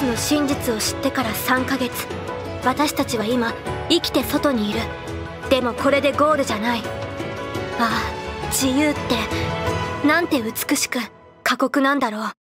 スの真実を知ってから3ヶ月。私たちは今生きて外にいる。でもこれでゴールじゃない。ああ自由ってなんて美しく過酷なんだろう。